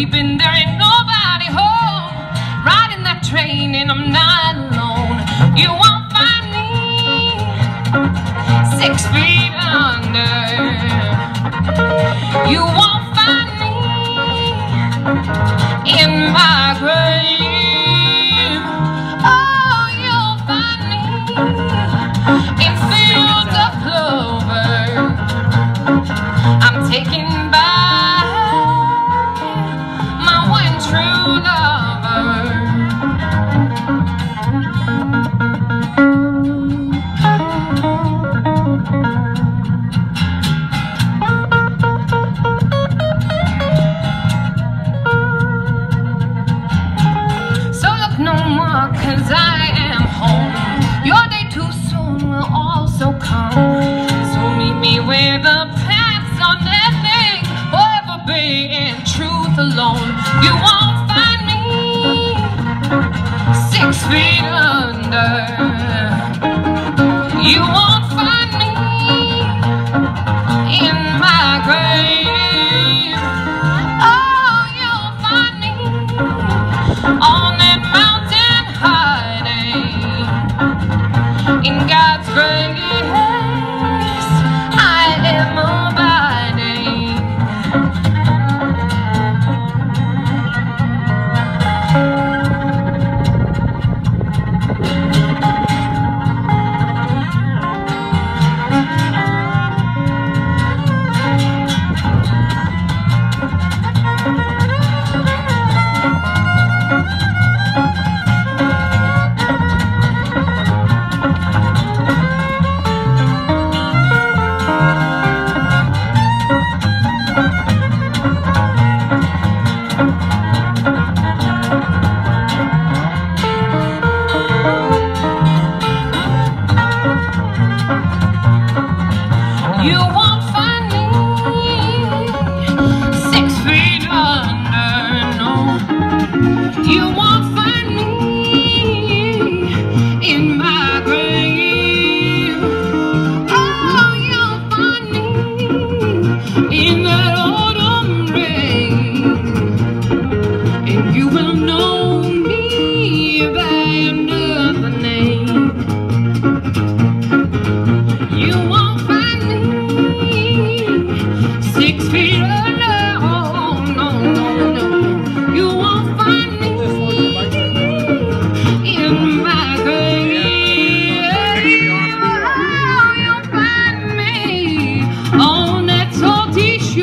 weeping, there ain't nobody home. Riding that train and I'm not alone. You won't find me six feet under. You won't find me in my grave. Oh, you'll find me in fields of clover. I'm taken by. Alone. You won't find me six feet under. You won't You won't